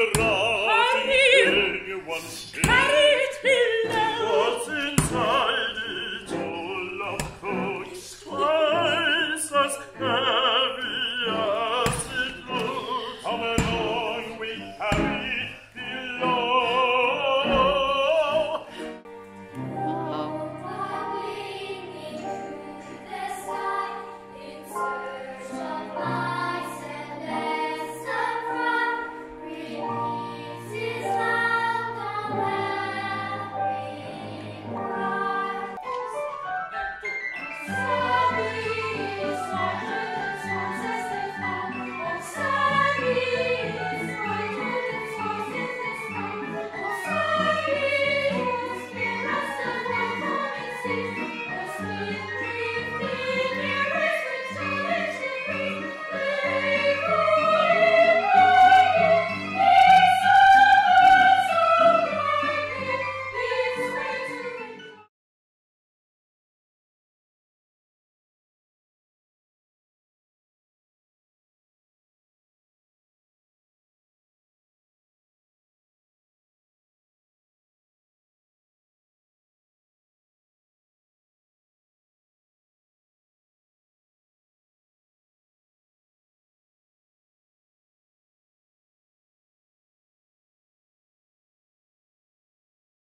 anyone say Harry! Thank you.